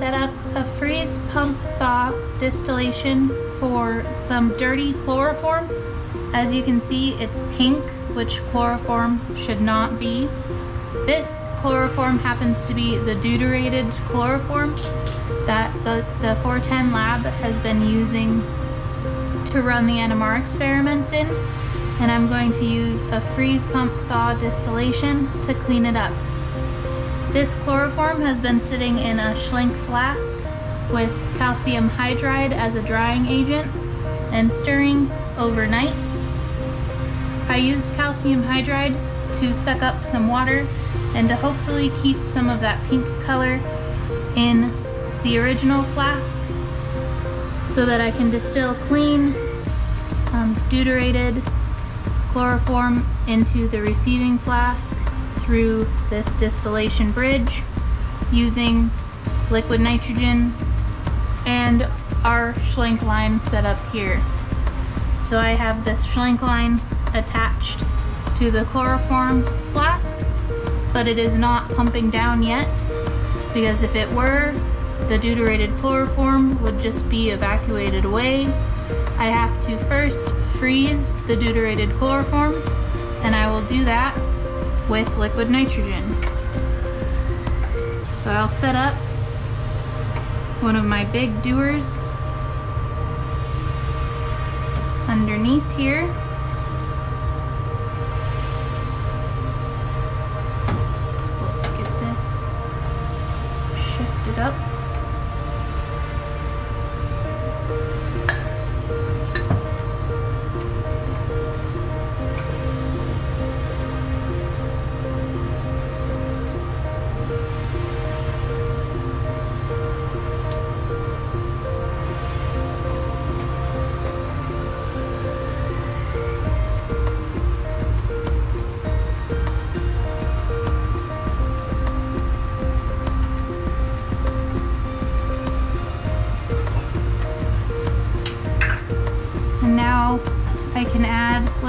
set up a freeze pump thaw distillation for some dirty chloroform. As you can see, it's pink, which chloroform should not be. This chloroform happens to be the deuterated chloroform that the, the 410 lab has been using to run the NMR experiments in and I'm going to use a freeze pump thaw distillation to clean it up. This chloroform has been sitting in a Schlenk flask with calcium hydride as a drying agent and stirring overnight. I used calcium hydride to suck up some water and to hopefully keep some of that pink color in the original flask so that I can distill clean um, deuterated chloroform into the receiving flask through this distillation bridge using liquid nitrogen and our Schlenk line set up here. So I have this Schlenk line attached to the chloroform flask, but it is not pumping down yet because if it were, the deuterated chloroform would just be evacuated away. I have to first freeze the deuterated chloroform and I will do that with liquid nitrogen. So I'll set up one of my big Dewars underneath here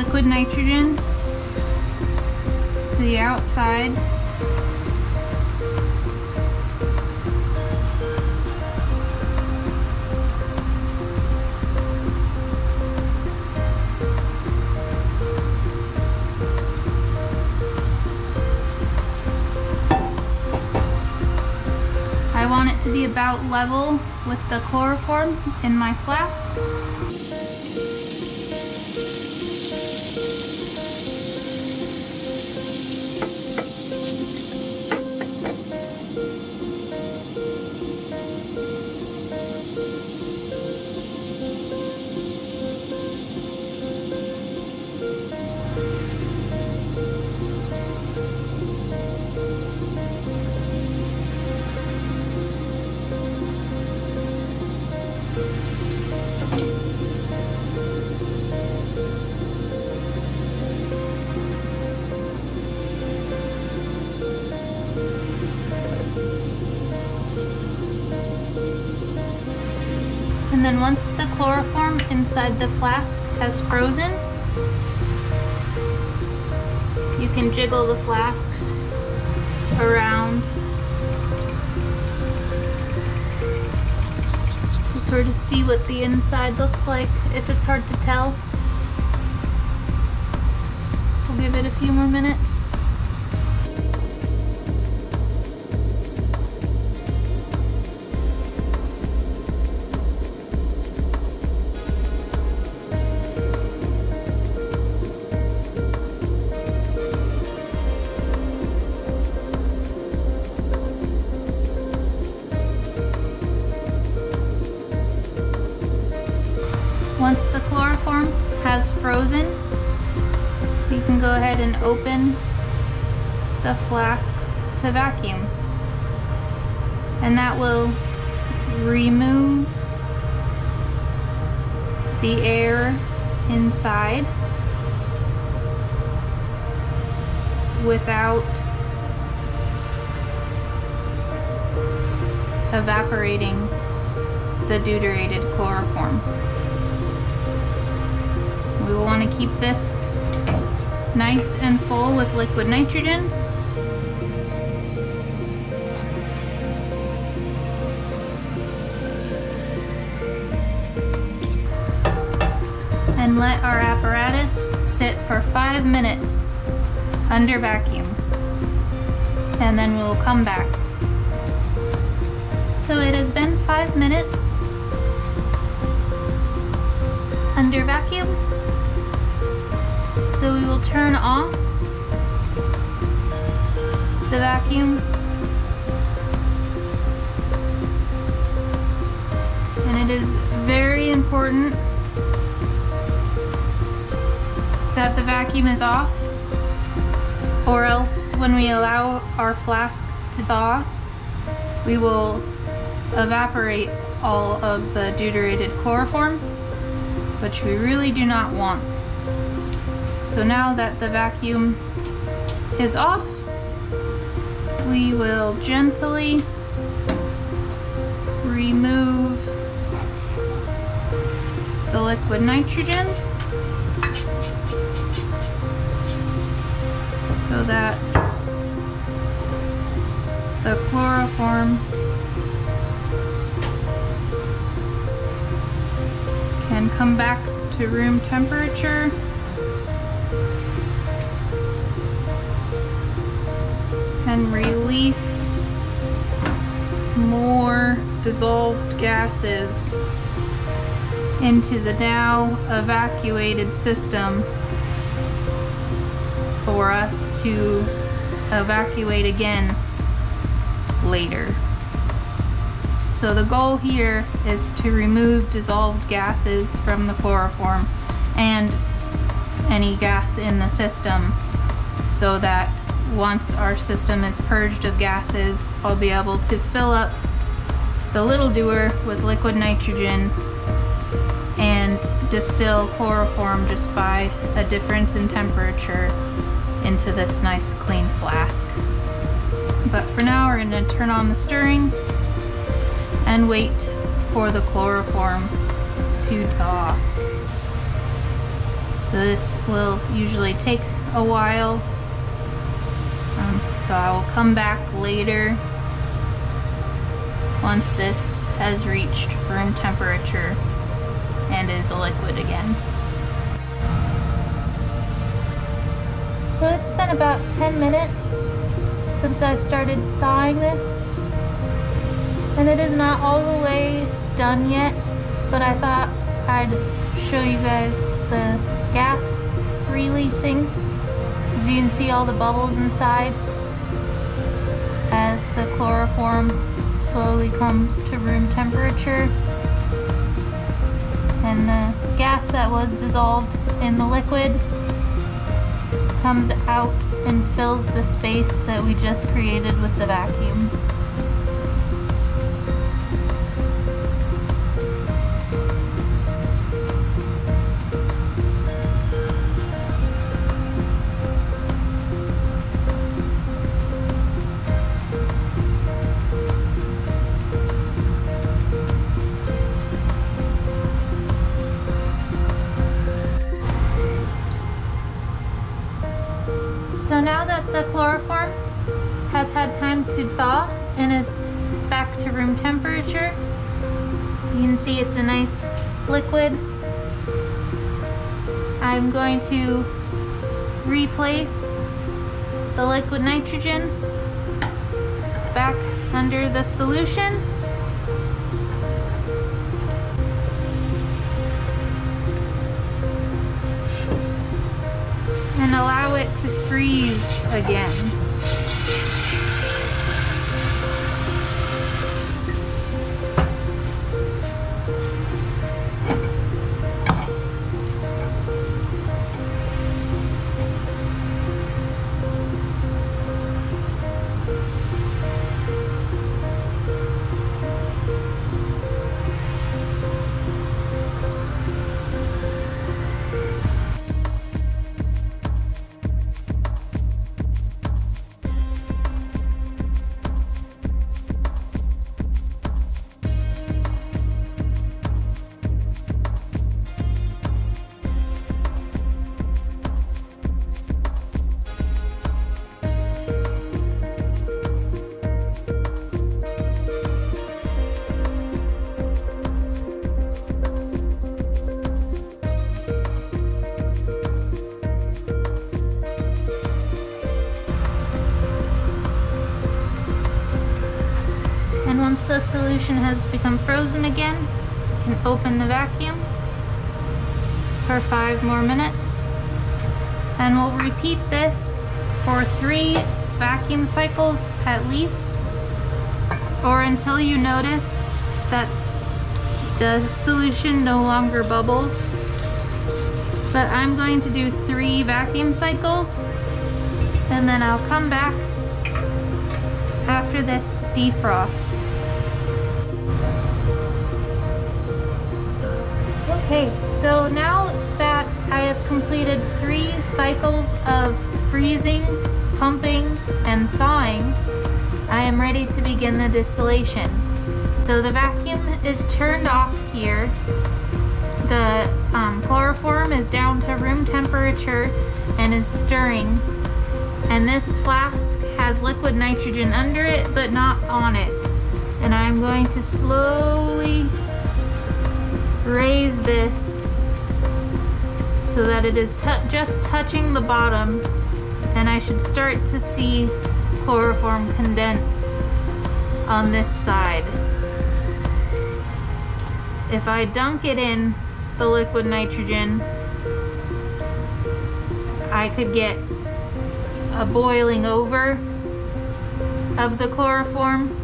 liquid nitrogen to the outside. I want it to be about level with the chloroform in my flask. Once the chloroform inside the flask has frozen, you can jiggle the flask around to sort of see what the inside looks like if it's hard to tell. We'll give it a few more minutes. The flask to vacuum. And that will remove the air inside without evaporating the deuterated chloroform. We will want to keep this nice and full with liquid nitrogen. And let our apparatus sit for five minutes under vacuum. And then we'll come back. So it has been five minutes under vacuum. So we will turn off the vacuum and it is very important that the vacuum is off or else when we allow our flask to thaw we will evaporate all of the deuterated chloroform which we really do not want. So now that the vacuum is off we will gently remove the liquid nitrogen so that the chloroform can come back to room temperature. And release more dissolved gases into the now evacuated system for us to evacuate again later. So the goal here is to remove dissolved gases from the chloroform and any gas in the system so that once our system is purged of gases, I'll be able to fill up the little Dewar with liquid nitrogen distill chloroform just by a difference in temperature into this nice clean flask. But for now we're going to turn on the stirring and wait for the chloroform to thaw. So this will usually take a while um, so I will come back later once this has reached room temperature and is a liquid again. So it's been about 10 minutes since I started thawing this and it is not all the way done yet but I thought I'd show you guys the gas releasing as you can see all the bubbles inside as the chloroform slowly comes to room temperature. And the gas that was dissolved in the liquid comes out and fills the space that we just created with the vacuum. See it's a nice liquid. I'm going to replace the liquid nitrogen back under the solution. and allow it to freeze again. Once the solution has become frozen again, you can open the vacuum for five more minutes. And we'll repeat this for three vacuum cycles at least, or until you notice that the solution no longer bubbles. But I'm going to do three vacuum cycles, and then I'll come back after this defrosts. Okay, so now that I have completed three cycles of freezing, pumping, and thawing, I am ready to begin the distillation. So the vacuum is turned off here. The um, chloroform is down to room temperature and is stirring. And this flask has liquid nitrogen under it, but not on it. And I'm going to slowly raise this so that it is just touching the bottom and I should start to see chloroform condense on this side. If I dunk it in the liquid nitrogen, I could get a boiling over of the chloroform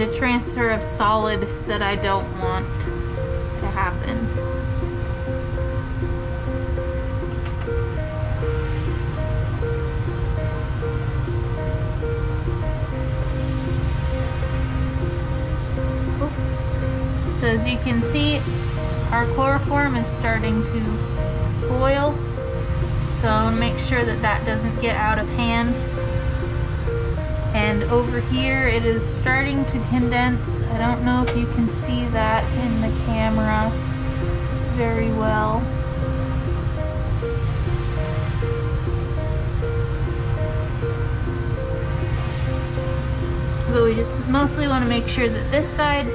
and a transfer of solid that I don't want to happen. So as you can see, our chloroform is starting to boil. So I want to make sure that that doesn't get out of hand. And over here it is starting to condense. I don't know if you can see that in the camera very well. But we just mostly want to make sure that this side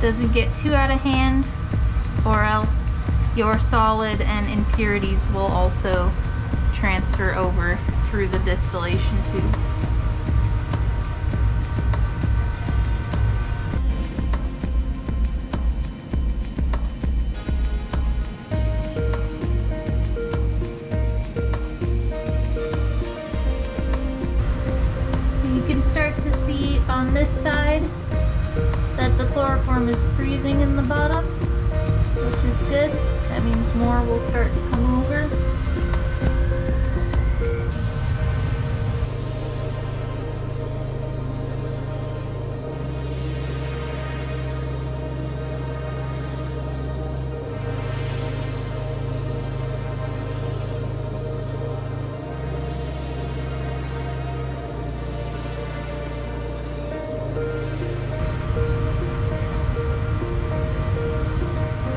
doesn't get too out of hand or else your solid and impurities will also transfer over through the distillation tube. Chloroform is freezing in the bottom, which is good. That means more will start to come over.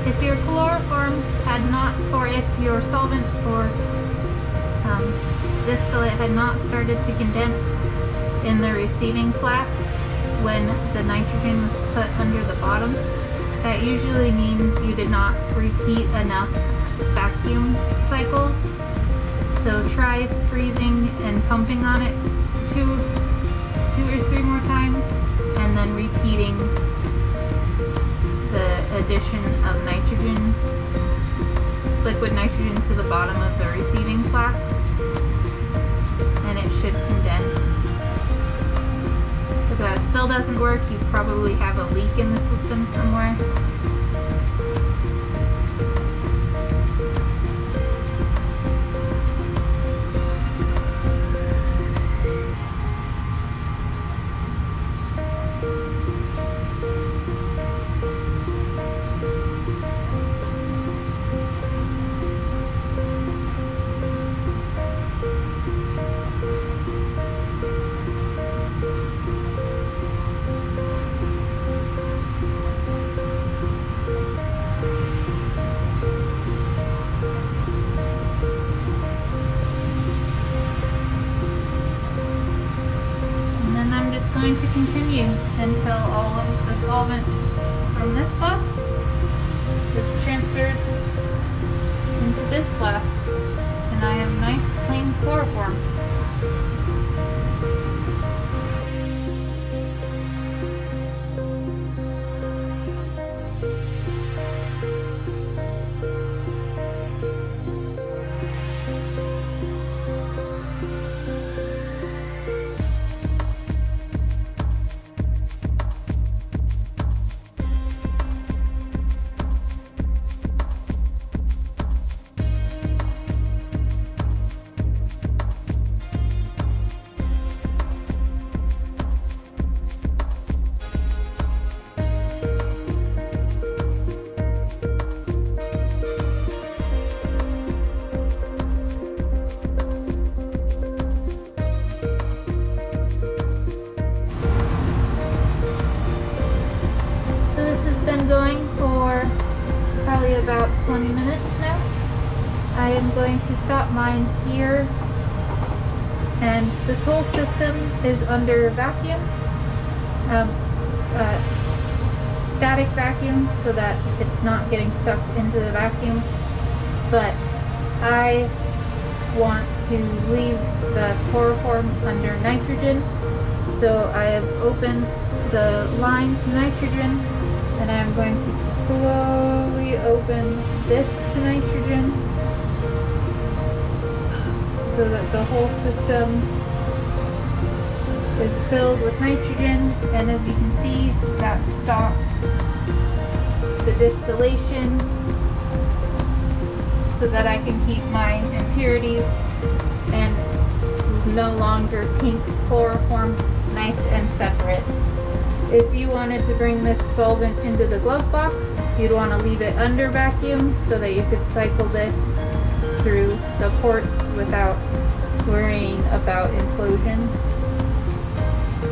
If your chloroform had not, or if your solvent or um, distillate had not started to condense in the receiving flask when the nitrogen was put under the bottom, that usually means you did not repeat enough vacuum cycles. So try freezing and pumping on it two, addition of nitrogen, liquid nitrogen to the bottom of the receiving flask and it should condense. If that still doesn't work, you probably have a leak in the system somewhere. To stop mine here. And this whole system is under vacuum, um, uh, static vacuum, so that it's not getting sucked into the vacuum. But I want to leave the chloroform under nitrogen. So I have opened the line to nitrogen and I'm going to slowly open this to nitrogen so that the whole system is filled with nitrogen and as you can see that stops the distillation so that I can keep my impurities and no longer pink chloroform nice and separate. If you wanted to bring this solvent into the glove box, you'd want to leave it under vacuum so that you could cycle this through the ports without worrying about implosion.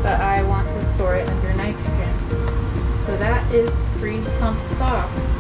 But I want to store it under nitrogen. So that is freeze pump thaw.